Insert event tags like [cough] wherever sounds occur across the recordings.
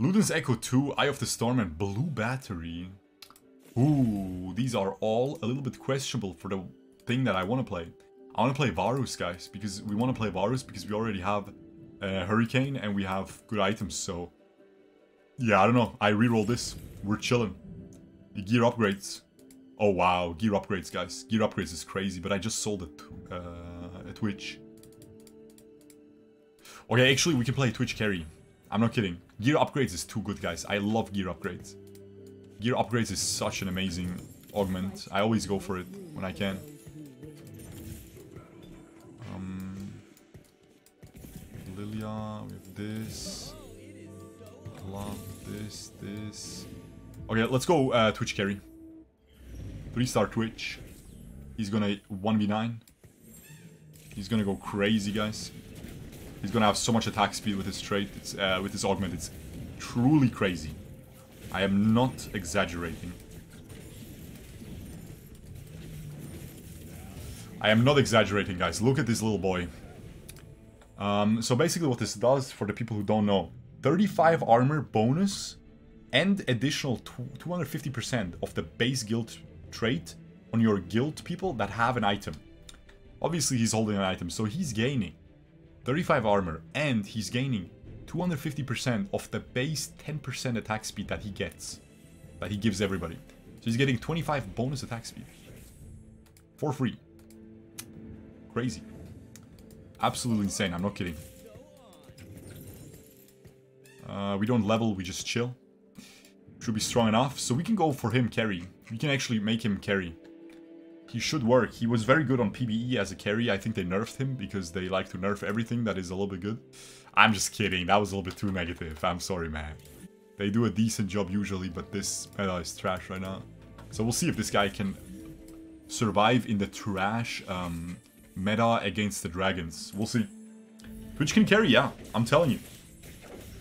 Luden's Echo 2, Eye of the Storm, and Blue Battery. Ooh, these are all a little bit questionable for the thing that I want to play. I want to play Varus, guys, because we want to play Varus because we already have uh, Hurricane and we have good items, so... Yeah, I don't know. I reroll this. We're chilling. Gear upgrades. Oh, wow. Gear upgrades, guys. Gear upgrades is crazy, but I just sold it uh, a Twitch. Okay, actually, we can play Twitch carry. I'm not kidding. Gear upgrades is too good, guys. I love gear upgrades. Gear upgrades is such an amazing augment. I always go for it when I can. Um, Lilia, we have this. Love this, this. Okay, let's go uh, Twitch carry. 3-star Twitch. He's gonna 1v9. He's gonna go crazy, guys. He's gonna have so much attack speed with his trait, it's, uh, with his augment. It's truly crazy. I am not exaggerating. I am not exaggerating, guys. Look at this little boy. Um, so basically what this does, for the people who don't know, 35 armor bonus and additional 250% of the base guild trait on your guild people that have an item. Obviously he's holding an item, so he's gaining 35 armor and he's gaining 250% of the base 10% attack speed that he gets. That he gives everybody. So he's getting 25 bonus attack speed. For free. Crazy. Absolutely insane, I'm not kidding. Uh, we don't level, we just chill. Should be strong enough, so we can go for him carry. We can actually make him carry. He should work. He was very good on PBE as a carry. I think they nerfed him because they like to nerf everything that is a little bit good. I'm just kidding. That was a little bit too negative. I'm sorry, man. They do a decent job usually, but this meta is trash right now. So we'll see if this guy can survive in the trash um, meta against the dragons. We'll see. Twitch can carry, yeah. I'm telling you.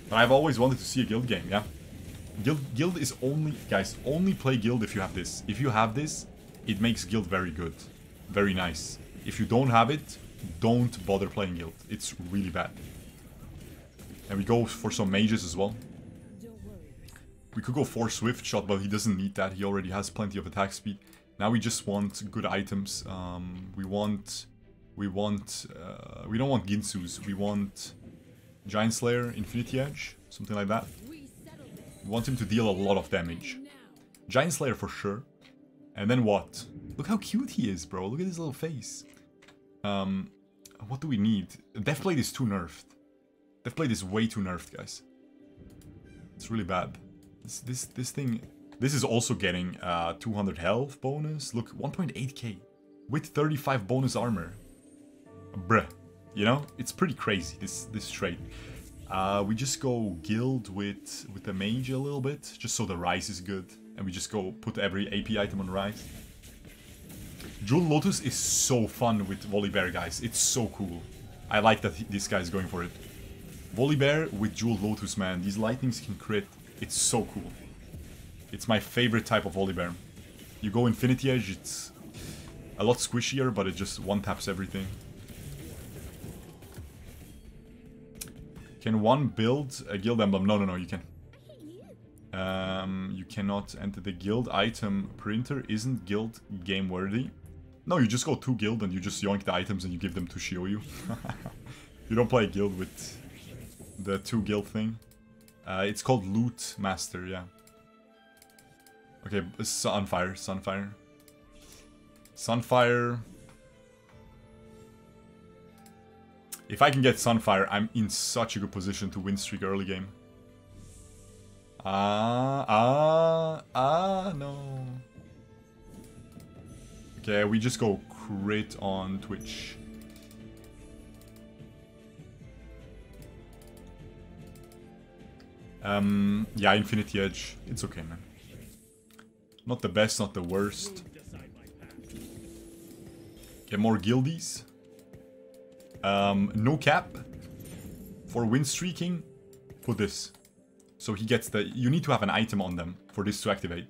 But I've always wanted to see a guild game, yeah. Guild, guild is only... Guys, only play guild if you have this. If you have this, it makes guild very good. Very nice. If you don't have it, don't bother playing guild. It's really bad. And we go for some mages as well. We could go for Swift Shot, but he doesn't need that. He already has plenty of attack speed. Now we just want good items. Um, we want... We want... Uh, we don't want Guinsoo's. We want... Giant Slayer, Infinity Edge, something like that. We want him to deal a lot of damage. Giant Slayer for sure. And then what? Look how cute he is, bro. Look at his little face. Um, what do we need? Deathblade is too nerfed. Deathblade is way too nerfed, guys. It's really bad. This this this thing. This is also getting uh, 200 health bonus. Look, 1.8k with 35 bonus armor. Bruh, you know it's pretty crazy. This this trait. Uh, we just go guild with with the mage a little bit, just so the Ryze is good and we just go put every AP item on right. Jewel Lotus is so fun with Volibear, guys. It's so cool. I like that this guy is going for it. Volibear with Jewel Lotus, man. These lightnings can crit. It's so cool. It's my favorite type of Volibear. You go Infinity Edge, it's a lot squishier, but it just one-taps everything. Can one build a guild emblem? No, no, no, you can. Um, you cannot enter the guild item printer. Isn't guild game worthy? No, you just go to guild and you just yoink the items and you give them to Shioyu. [laughs] you don't play guild with the two guild thing. Uh, it's called Loot Master, yeah. Okay, Sunfire, Sunfire. Sunfire. If I can get Sunfire, I'm in such a good position to win streak early game. Ah, ah, ah, no. Okay, we just go crit on Twitch. Um, yeah, Infinity Edge. It's okay, man. Not the best, not the worst. Get more guildies. Um, no cap. For win streaking, put this. So he gets the... You need to have an item on them for this to activate.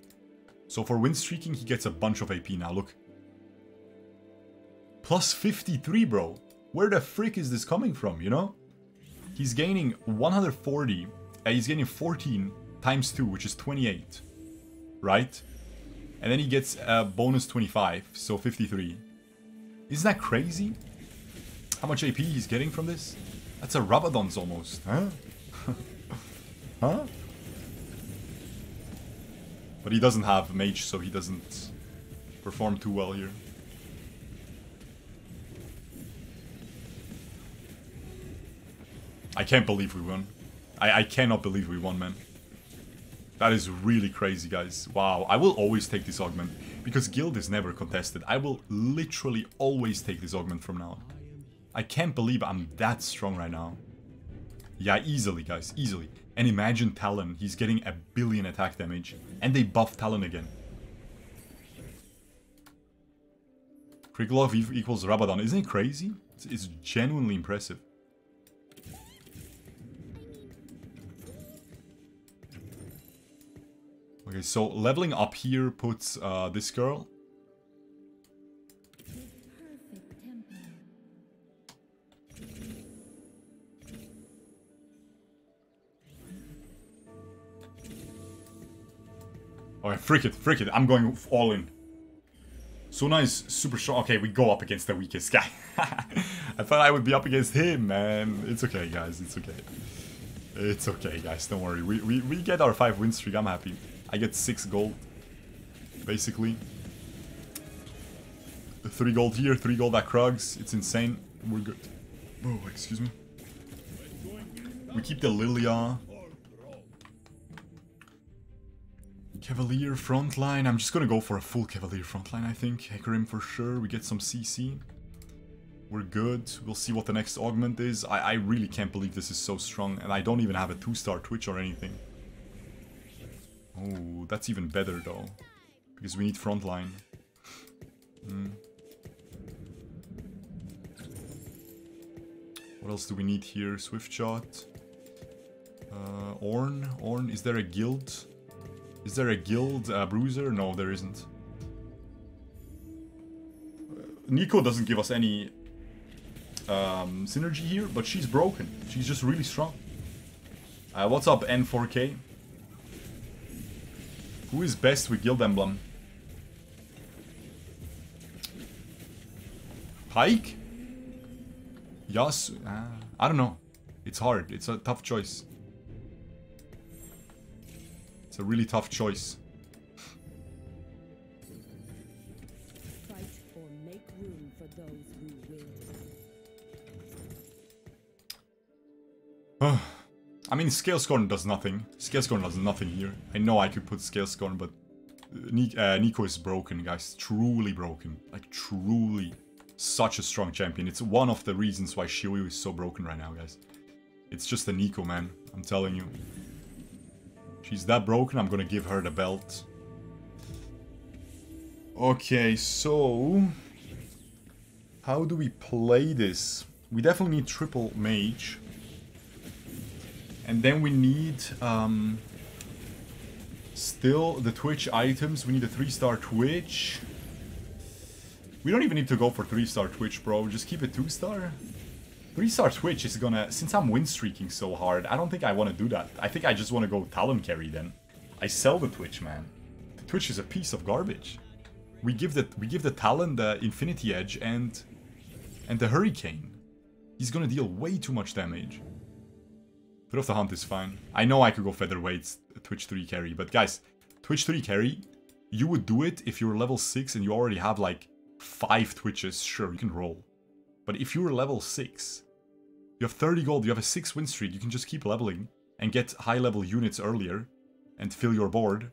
So for wind streaking, he gets a bunch of AP now, look. Plus 53, bro. Where the frick is this coming from, you know? He's gaining 140 uh, he's gaining 14 times 2, which is 28. Right? And then he gets a bonus 25, so 53. Isn't that crazy? How much AP he's getting from this? That's a Rabadon's almost, huh? [laughs] huh? But he doesn't have mage, so he doesn't perform too well here. I can't believe we won. I, I cannot believe we won, man. That is really crazy, guys. Wow, I will always take this augment. Because guild is never contested. I will literally always take this augment from now on. I can't believe I'm that strong right now. Yeah, easily, guys. Easily. And imagine Talon. He's getting a billion attack damage. And they buff Talon again. Kriklev equals Rabadon. Isn't it crazy? It's, it's genuinely impressive. Okay, so leveling up here puts uh, this girl. Okay, freak it, freak it. I'm going all in. Sona is super strong. Okay, we go up against the weakest guy. [laughs] I thought I would be up against him, man. It's okay, guys. It's okay. It's okay, guys. Don't worry. We, we, we get our 5 win streak. I'm happy. I get 6 gold, basically. 3 gold here, 3 gold at Krugs. It's insane. We're good. Oh, excuse me. We keep the Lilia. Cavalier frontline. I'm just gonna go for a full Cavalier frontline, I think. Hecarim for sure. We get some CC. We're good. We'll see what the next augment is. I, I really can't believe this is so strong. And I don't even have a 2-star Twitch or anything. Oh, that's even better though. Because we need frontline. Mm. What else do we need here? Swift shot. Uh, Ornn? Ornn, is there a guild? Is there a guild uh, bruiser? No, there isn't. Neeko doesn't give us any um, synergy here, but she's broken. She's just really strong. Uh, what's up, N4K? Who is best with Guild Emblem? Pyke? Yes? Uh, I don't know. It's hard. It's a tough choice. It's a really tough choice. [sighs] I mean, Scalescorn does nothing. Scalescorn does nothing here. I know I could put Scalescorn, but uh, Neeko is broken, guys. Truly broken. Like, truly such a strong champion. It's one of the reasons why Shiryu is so broken right now, guys. It's just the Neeko, man. I'm telling you. She's that broken, I'm gonna give her the belt. Okay, so... How do we play this? We definitely need triple mage. And then we need um, still the Twitch items. We need a 3-star Twitch. We don't even need to go for 3-star Twitch, bro. Just keep it 2-star. 3-star Twitch is gonna... Since I'm win streaking so hard, I don't think I want to do that. I think I just want to go Talon carry then. I sell the Twitch, man. The Twitch is a piece of garbage. We give the we give the Talon the Infinity Edge and and the Hurricane. He's gonna deal way too much damage. Foot of the Hunt is fine. I know I could go featherweight Twitch 3 carry, but guys, Twitch 3 carry, you would do it if you're level 6 and you already have like 5 Twitches, sure, you can roll. But if you're level 6, you have 30 gold, you have a 6 win streak, you can just keep leveling and get high level units earlier and fill your board.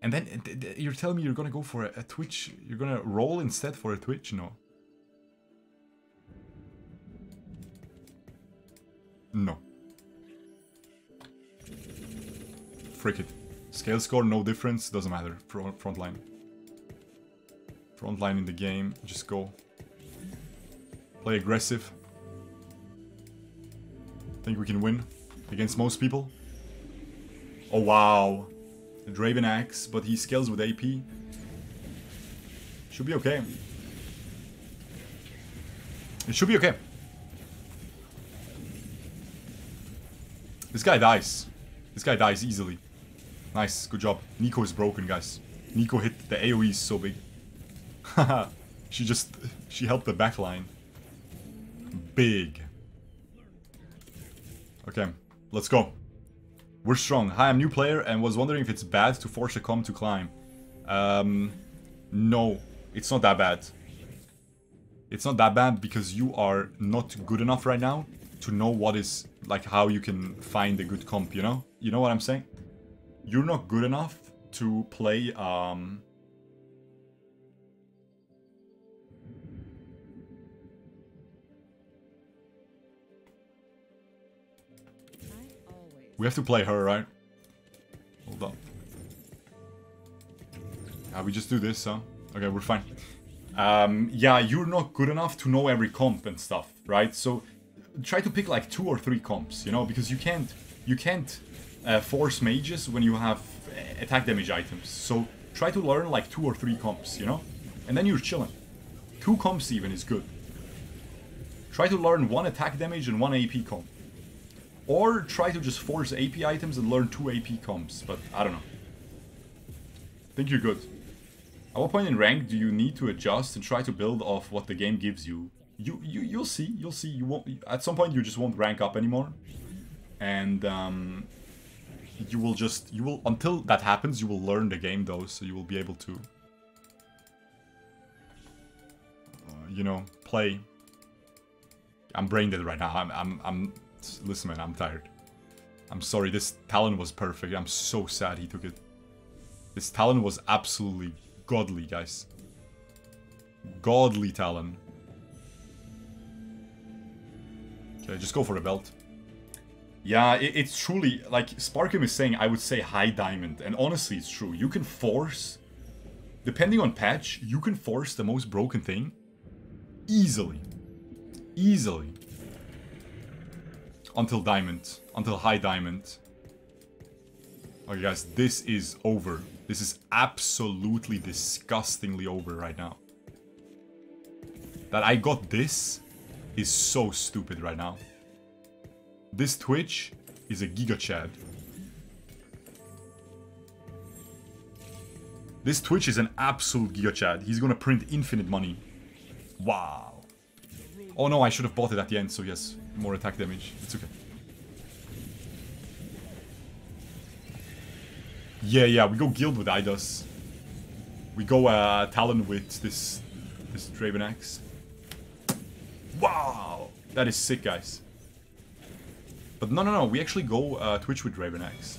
And then you're telling me you're gonna go for a, a Twitch, you're gonna roll instead for a Twitch? No. No. frick it. Scale score, no difference, doesn't matter. Front, front line. Front line in the game, just go. Play aggressive. Think we can win against most people. Oh wow. Draven Axe, but he scales with AP. Should be okay. It should be okay. This guy dies. This guy dies easily. Nice, good job. Neeko is broken, guys. Neeko hit the AoE so big. Haha, [laughs] she just, she helped the backline. Big. Okay, let's go. We're strong. Hi, I'm new player and was wondering if it's bad to force a comp to climb. Um, no, it's not that bad. It's not that bad because you are not good enough right now to know what is, like, how you can find a good comp, you know? You know what I'm saying? You're not good enough to play, um... We have to play her, right? Hold on. Yeah, we just do this, huh? Okay, we're fine. Um, yeah, you're not good enough to know every comp and stuff, right? So try to pick like two or three comps, you know, because you can't you can't uh, force mages when you have uh, attack damage items. So try to learn like two or three comps, you know, and then you're chilling. Two comps even is good. Try to learn one attack damage and one AP comp. Or try to just force AP items and learn two AP comps, but I don't know. I think you're good. At what point in rank do you need to adjust and try to build off what the game gives you? You you you'll see, you'll see. You won't. At some point, you just won't rank up anymore, and um, you will just you will until that happens. You will learn the game though, so you will be able to, uh, you know, play. I'm brain dead right now. I'm I'm I'm. Listen, man, I'm tired. I'm sorry. This Talon was perfect. I'm so sad he took it. This Talon was absolutely godly, guys. Godly Talon. Okay, just go for the belt. Yeah, it, it's truly, like Sparkum is saying, I would say high diamond. And honestly, it's true. You can force, depending on patch, you can force the most broken thing easily. Easily. Until diamond. Until high diamond. Okay, guys, this is over. This is absolutely disgustingly over right now. That I got this is so stupid right now. This Twitch is a Giga Chad. This Twitch is an absolute Giga Chad. He's gonna print infinite money. Wow. Oh no, I should have bought it at the end, so yes, more attack damage. It's okay. Yeah, yeah, we go Guild with Idos. We go uh, Talon with this this Draven Axe. Wow! That is sick, guys. But no, no, no, we actually go uh, Twitch with Draven Axe.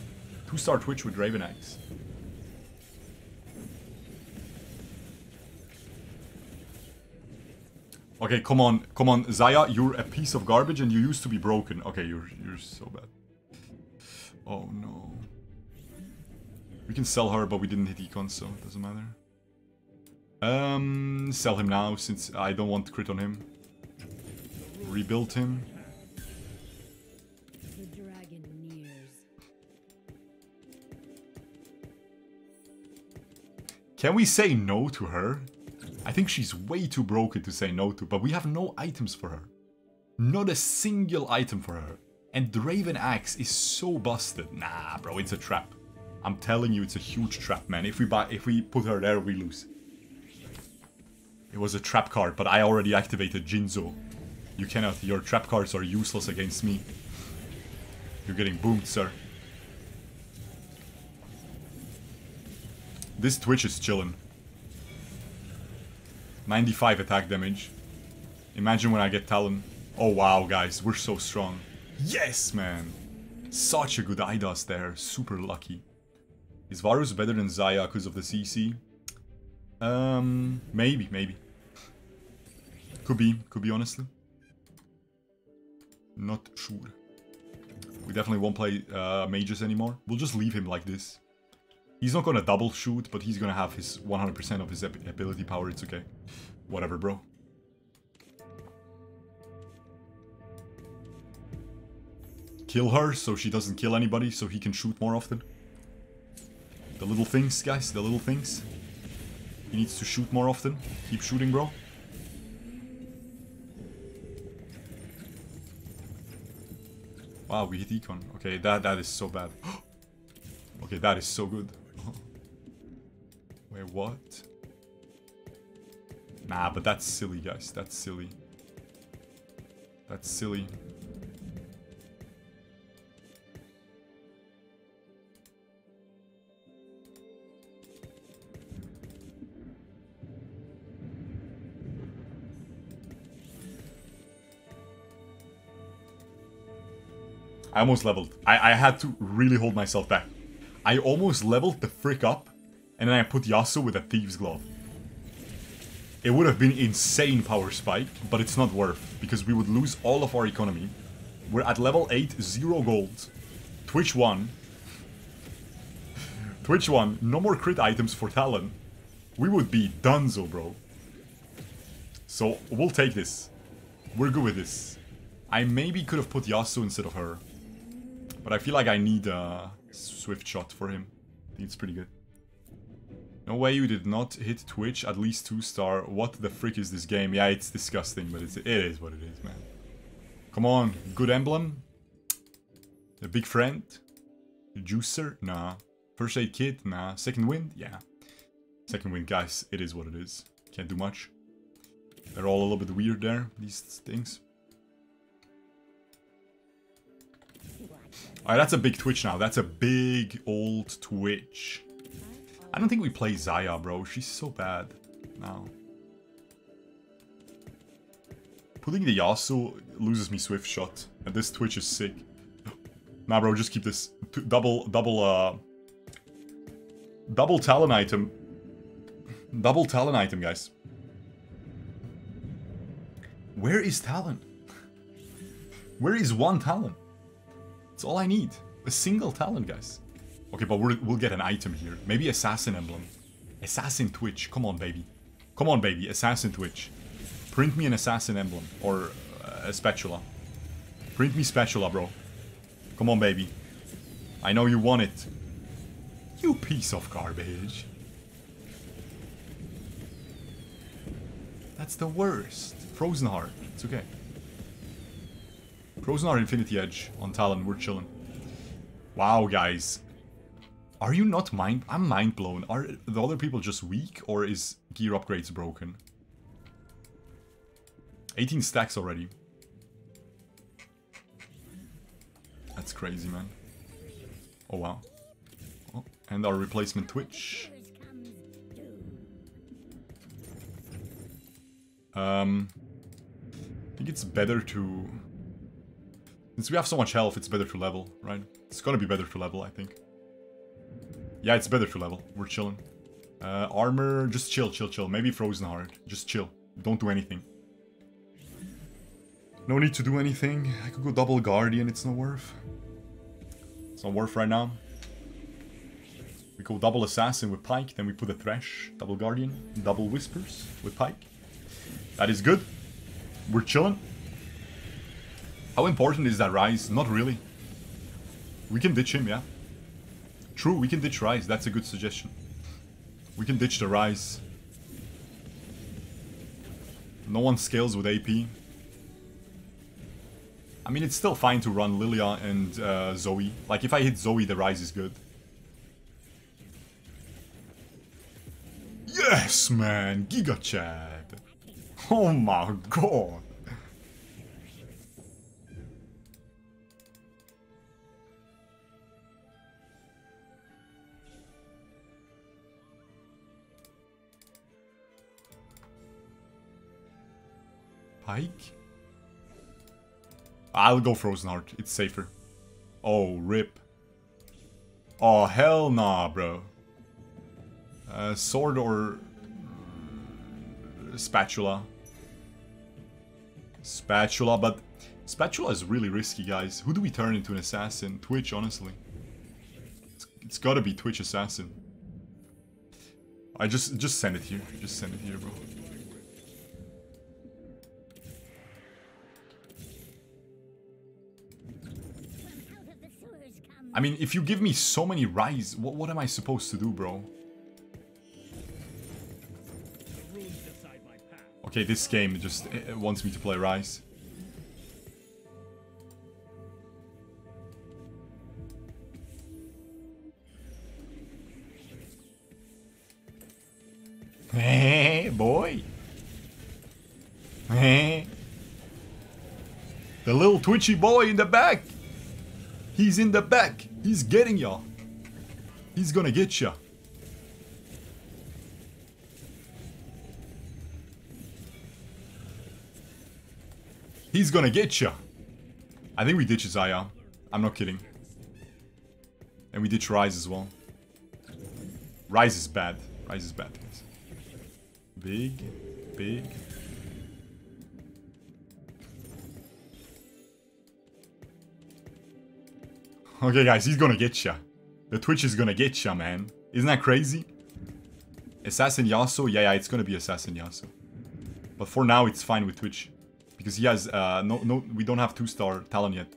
Two-star Twitch with Draven Axe. Okay, come on, come on, Xayah, you're a piece of garbage and you used to be broken. Okay, you're you're so bad. Oh no. We can sell her, but we didn't hit econ, so it doesn't matter. Um, sell him now, since I don't want crit on him. Rebuild him. Can we say no to her? I think she's way too broken to say no to, but we have no items for her. Not a single item for her. And Draven Axe is so busted. Nah, bro, it's a trap. I'm telling you, it's a huge trap, man. If we buy, if we put her there, we lose. It was a trap card, but I already activated Jinzo. You cannot. Your trap cards are useless against me. You're getting boomed, sir. This Twitch is chillin'. 95 attack damage. Imagine when I get Talon. Oh wow, guys, we're so strong. Yes, man! Such a good Eidos there, super lucky. Is Varus better than Xayah because of the CC? Um, maybe, maybe. Could be, could be honestly. Not sure. We definitely won't play uh, mages anymore. We'll just leave him like this. He's not gonna double shoot, but he's gonna have his 100% of his ability power. It's okay. Whatever, bro. Kill her so she doesn't kill anybody, so he can shoot more often. The little things, guys, the little things. He needs to shoot more often. Keep shooting, bro. Wow, we hit econ. Okay, that that is so bad. [gasps] Okay, that is so good. Wait, what? Nah, but that's silly, guys. That's silly. That's silly. I almost leveled. I, I had to really hold myself back. I almost leveled the frick up, and then I put Yasuo with a Thieves Glove. It would have been insane power spike, but it's not worth, because we would lose all of our economy. We're at level 8, 0 gold. Twitch 1. Twitch 1, no more crit items for Talon. We would be donezo, bro. So, we'll take this. We're good with this. I maybe could have put Yasuo instead of her. But I feel like I need a swift shot for him. I think it's pretty good. No way you did not hit Twitch at least 2 star. What the frick is this game? Yeah, it's disgusting, but it's, it is what it is, man. Come on, good emblem. A big friend. A juicer? Nah. First aid kit? Nah. Second wind? Yeah. Second wind, guys. It is what it is. Can't do much. They're all a little bit weird there, these things. Alright, that's a big Twitch now. That's a big old Twitch. I don't think we play Xayah, bro. She's so bad now. Putting the Yasuo loses me Swift Shot. And this Twitch is sick. [gasps] nah, bro, just keep this. Double, double, uh... Double Talon item. [laughs] Double Talon item, guys. Where is Talon? [laughs] Where is one Talon? It's all I need. A single Talon, guys. Okay, but we will get an item here. Maybe Assassin Emblem. Assassin Twitch. Come on, baby. Come on, baby. Assassin Twitch. Print me an Assassin Emblem. Or uh, a Spatula. Print me Spatula, bro. Come on, baby. I know you want it. You piece of garbage. That's the worst. Frozen Heart. It's okay. Frozen Heart Infinity Edge on Talon, we're chilling. Wow, guys. Are you not mind- I'm mind blown. Are the other people just weak or is gear upgrades broken? 18 stacks already. That's crazy, man. Oh, wow. Oh, and our replacement Twitch. Um, I think it's better to since we have so much health, it's better to level, right? It's gonna be better to level, I think. Yeah, it's better to level. We're chilling. Uh, armor, just chill, chill, chill. Maybe Frozen Heart. Just chill. Don't do anything. No need to do anything. I could go double Guardian, it's not worth. It's not worth right now. We go double Assassin with Pyke. then we put a Thresh, double Guardian, double Whispers with Pyke. That is good. We're chilling. How important is that Ryze? Not really. We can ditch him, yeah. True, we can ditch Ryze. That's a good suggestion. We can ditch the Ryze. No one scales with AP. I mean, it's still fine to run Lilia and uh, Zoe. Like, if I hit Zoe, the Ryze is good. Yes, man! Giga Chad! Oh my god! Pyke? I'll go Frozen Heart. It's safer. Oh, rip. Oh, hell nah, bro. Uh, sword or... Spatula. Spatula, but... Spatula is really risky, guys. Who do we turn into an assassin? Twitch, honestly. it's, it's gotta be Twitch assassin. I just just send it here. Just send it here, bro. I mean, if you give me so many Ryze, what, what am I supposed to do, bro? Okay, this game just wants me to play Ryze. Hey, [laughs] boy. Hey. [laughs] The little twitchy boy in the back. He's in the back. He's getting ya. He's gonna get ya. He's gonna get ya. I think we ditch Xayah. I'm not kidding. And we ditch Ryze as well. Ryze is bad. Ryze is bad, guys. Big, big. Okay, guys, he's gonna get ya. The Twitch is gonna get ya, man. Isn't that crazy? Assassin Yasuo? Yeah, yeah, it's gonna be Assassin Yasuo. But for now, it's fine with Twitch. Because he has, uh, no, no, we don't have 2-star Talon yet.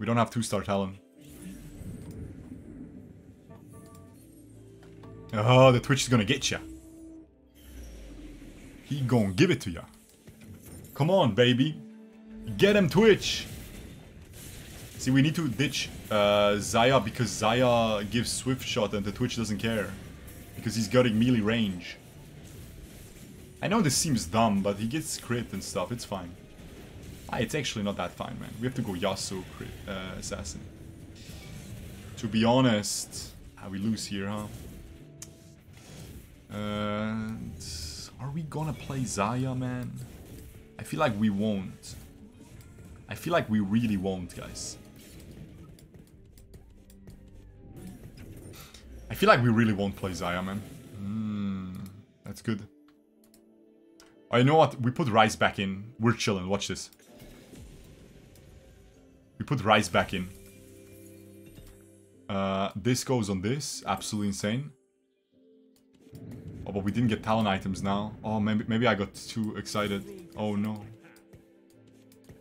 We don't have 2-star Talon. Oh, the Twitch is gonna get ya. He gonna give it to ya. Come on, baby. Get him, Twitch. See, we need to ditch uh, Xayah because Xayah gives Swift Shot and the Twitch doesn't care. Because he's getting melee range. I know this seems dumb, but he gets crit and stuff, it's fine. Ah, it's actually not that fine, man. We have to go Yasuo crit, uh, Assassin. To be honest, how we lose here, huh? And are we gonna play Xayah, man? I feel like we won't. I feel like we really won't, guys. I feel like we really won't play Xayah, man. Hmm, that's good. Oh, you know what? We put Ryze back in. We're chilling. Watch this. We put Ryze back in. Uh, this goes on this. Absolutely insane. Oh, but we didn't get Talon items now. Oh, maybe maybe I got too excited. Oh no.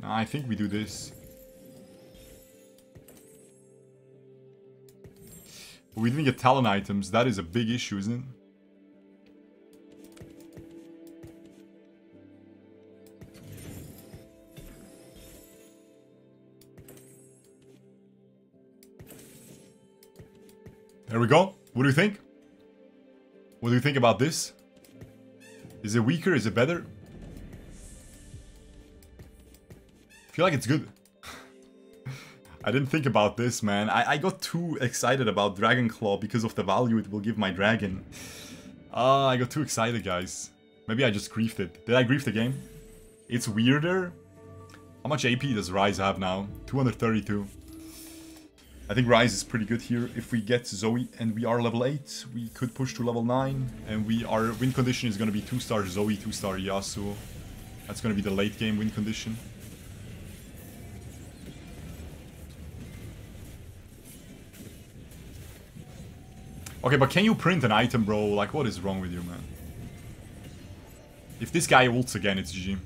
I think we do this. We didn't get Talon items. That is a big issue, isn't it? There we go. What do you think? What do you think about this? Is it weaker? Is it better? I feel like it's good. I didn't think about this, man. I, I got too excited about Dragon Claw because of the value it will give my dragon. Ah, uh, I got too excited, guys. Maybe I just griefed it. Did I grief the game? It's weirder. How much AP does Ryze have now? 232. I think Ryze is pretty good here. If we get Zoe and we are level 8, we could push to level 9. And we our win condition is going to be 2-star Zoe, 2-star Yasuo. That's going to be the late game win condition. Okay, but can you print an item, bro? Like, what is wrong with you, man? If this guy ults again, it's GG.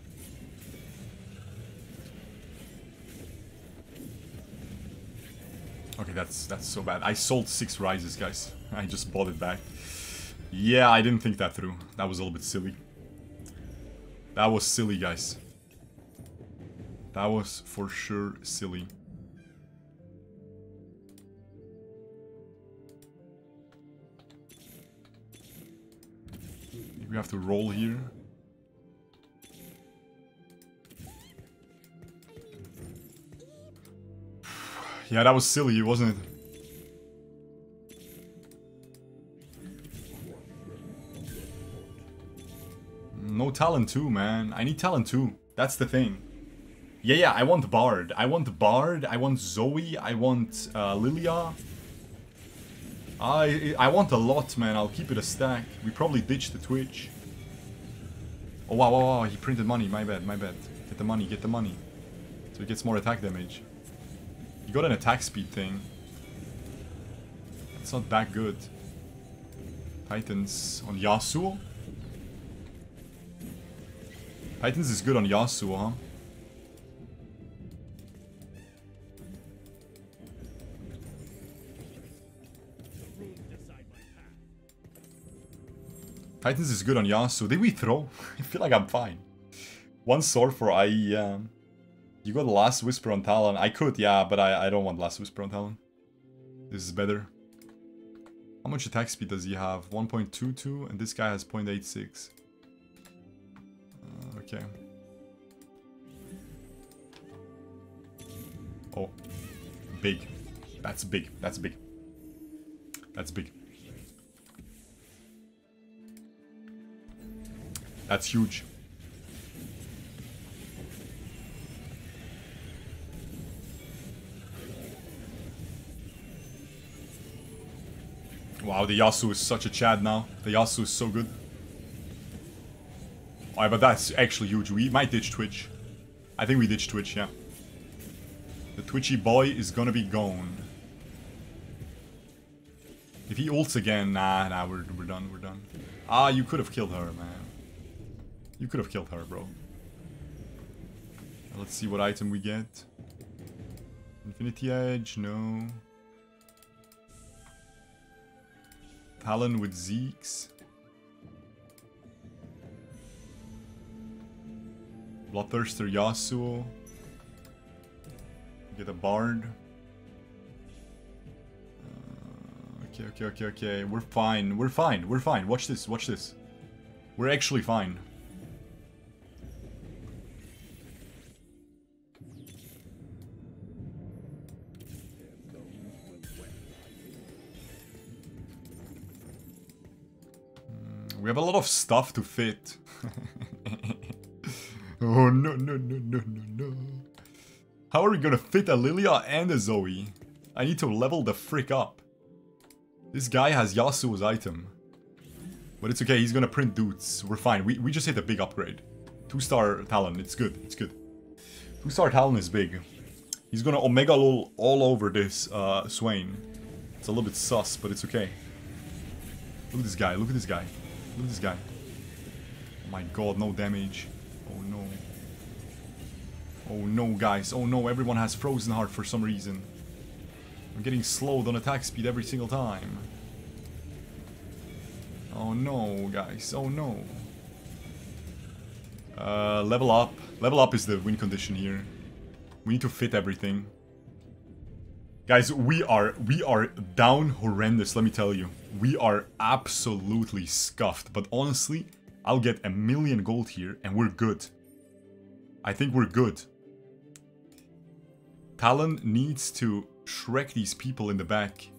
Okay, that's that's so bad. I sold six Ryzes, guys. [laughs] I just bought it back. Yeah, I didn't think that through. That was a little bit silly. That was silly, guys. That was for sure silly. We have to roll here. Yeah, that was silly, wasn't it? No Talon too, man. I need Talon too. That's the thing. Yeah, yeah, I want Bard. I want Bard. I want Zoe. I want uh, Lilia. I I want a lot, man. I'll keep it a stack. We probably ditch the Twitch. Oh, wow, wow, wow. He printed money. My bad, my bad. Get the money, get the money. So he gets more attack damage. You got an attack speed thing. That's not that good. Titans on Yasuo? Titans is good on Yasuo, huh? Titans is good on Yasuo. Did we throw? I feel like I'm fine. One sword for IE, um, you got Last Whisper on Talon. I could, yeah, but I, I don't want Last Whisper on Talon. This is better. How much attack speed does he have? 1.22 and this guy has 0.86. okay. Oh. Big. That's big. That's big. That's big. That's huge. Wow, the Yasu is such a Chad now. The Yasu is so good. Alright, but that's actually huge. We might ditch Twitch. I think we ditch Twitch, yeah. The Twitchy boy is gonna be gone. If he ults again, nah, nah, we're, we're done, we're done. Ah, you could have killed her, man. You could have killed her, bro. Let's see what item we get. Infinity Edge, no. Talon with Zeke's. Bloodthirster Yasuo. Get a Bard. Uh, okay, okay, okay, okay. We're fine. We're fine. We're fine. Watch this. Watch this. We're actually fine. Stuff to fit. [laughs] oh no no no no no no. How are we gonna fit a Lilia and a Zoe? I need to level the frick up. This guy has Yasuo's item. But it's okay, he's gonna print dudes. We're fine. We, we just hit a big upgrade. Two star Talon, it's good, it's good. Two star Talon is big. He's gonna Omega lol all over this uh, Swain. It's a little bit sus, but it's okay. Look at this guy, look at this guy. Look at this guy. Oh my god, no damage. Oh no. Oh no, guys. Oh no, everyone has Frozen Heart for some reason. I'm getting slowed on attack speed every single time. Oh no, guys. Oh no. Uh, level up. Level up is the win condition here. We need to fit everything. Guys, we are we are down horrendous, let me tell you. We are absolutely scuffed, but honestly, I'll get a million gold here and we're good. I think we're good. Talon needs to shrek these people in the back.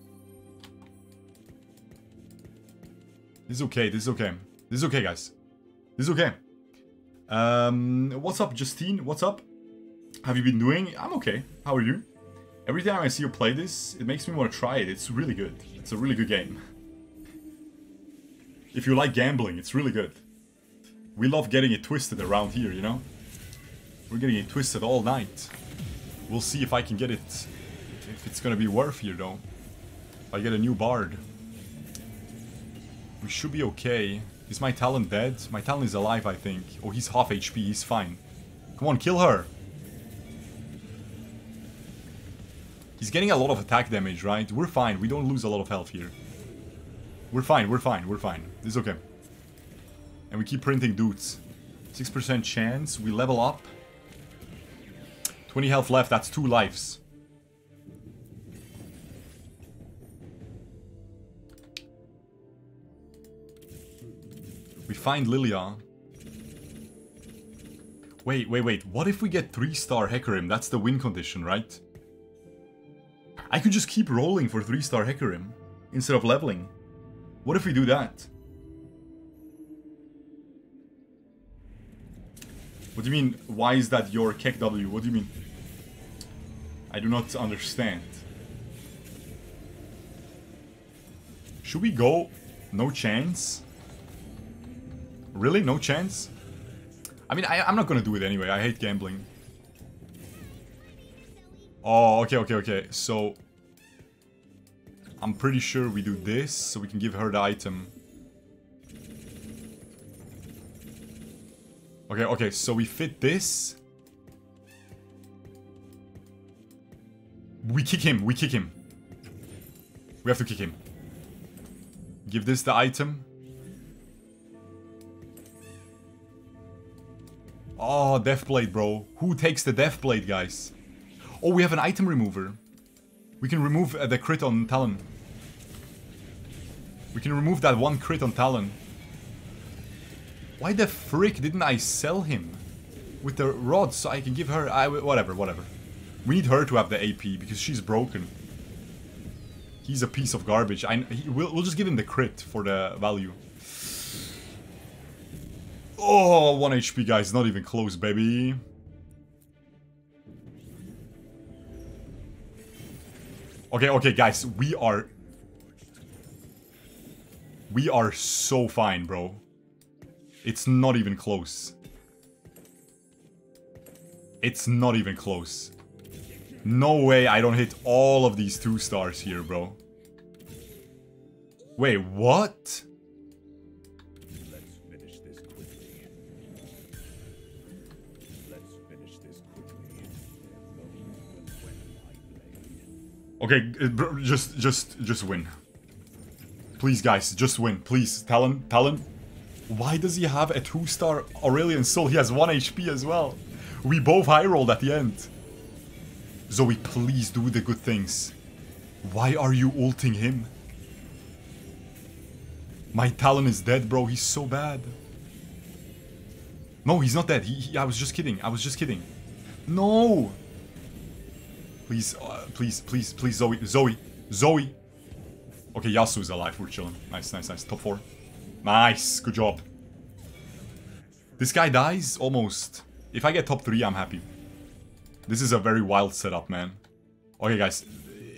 This is okay, this is okay. This is okay, guys. This is okay. Um, what's up, Justine? What's up? Have you been doing? I'm okay. How are you? Every time I see you play this, it makes me want to try it. It's really good. It's a really good game. If you like gambling, it's really good. We love getting it twisted around here, you know? We're getting it twisted all night. We'll see if I can get it... If it's gonna be worth here, though. I get a new bard. We should be okay. Is my Talon dead? My Talon is alive, I think. Oh, he's half HP. He's fine. Come on, kill her! He's getting a lot of attack damage, right? We're fine. We don't lose a lot of health here. We're fine. We're fine. We're fine. This is okay. And we keep printing dudes. 6% chance. We level up. 20 health left. That's two lives. We find Lilia. Wait, wait, wait. What if we get 3-star Hecarim? That's the win condition, right? I could just keep rolling for 3-star Hecarim instead of leveling. What if we do that? What do you mean, why is that your Keck W? What do you mean? I do not understand. Should we go? No chance? Really? No chance? I mean, I, I'm not gonna do it anyway. I hate gambling. Oh, okay, okay, okay. So, I'm pretty sure we do this, so we can give her the item. Okay, okay, so we fit this. We kick him, we kick him. We have to kick him. Give this the item. Ah, oh, Deathblade, bro. Who takes the Deathblade, guys? Oh, we have an item remover. We can remove uh, the crit on Talon. We can remove that one crit on Talon. Why the frick didn't I sell him? With the rod so I can give her... I, whatever, whatever. We need her to have the AP because she's broken. He's a piece of garbage. I, he, we'll, we'll just give him the crit for the value. Oh, 1 HP, guys. Not even close, baby. Okay, okay, guys. We are... We are so fine, bro. It's not even close. It's not even close. No way I don't hit all of these two stars here, bro. Wait, what? Okay, uh, just, just, just win. Please, guys, just win. Please, Talon, Talon. Why does he have a two-star Aurelion Sol? He has one HP as well. We both high rolled at the end. Zoe, please do the good things. Why are you ulting him? My Talon is dead, bro. He's so bad. No, he's not dead. He, he I was just kidding. I was just kidding. No! Please, uh, please, please, please, Zoe. Zoe. Zoe. Okay, Yasuo's alive. We're chilling. Nice, nice, nice. Top four. Nice. Good job. This guy dies almost. If I get top three, I'm happy. This is a very wild setup, man. Okay, guys.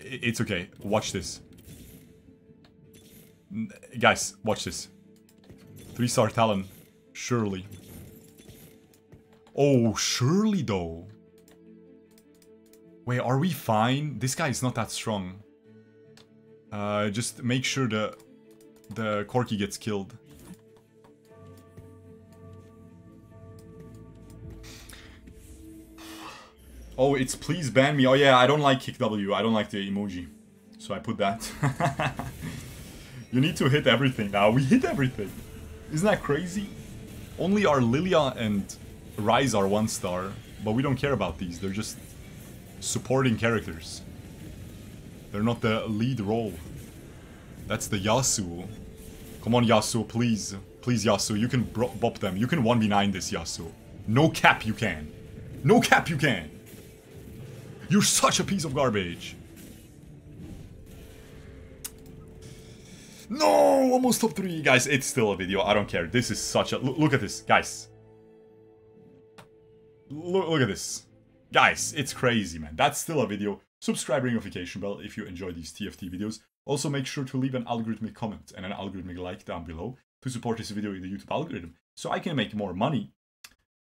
It's okay. Watch this. Guys, watch this. Three-star Talon. Surely. Oh, surely though. Wait, are we fine? This guy is not that strong. Uh, just make sure the the Corki gets killed. Oh, it's please ban me. Oh yeah, I don't like KEKW. I don't like the emoji. So I put that. [laughs] you need to hit everything now. We hit everything. Isn't that crazy? Only our Lilia and Ryze are one star, but we don't care about these. They're just supporting characters. They're not the lead role. That's the Yasuo. Come on, Yasuo, please. Please, Yasuo, you can bop them. You can 1v9 this, Yasuo. No cap you can. No cap you can. You're such a piece of garbage. No, almost top 3. Guys, it's still a video. I don't care. This is such a... Look, at this, guys. Look at this. Guys, it's crazy, man. That's still a video. Subscribe, ring notification bell if you enjoy these TFT videos. Also, make sure to leave an algorithmic comment and an algorithmic like down below to support this video in the YouTube algorithm so I can make more money.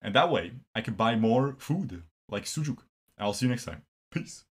And that way, I can buy more food, like Sujuk. I'll see you next time. Peace.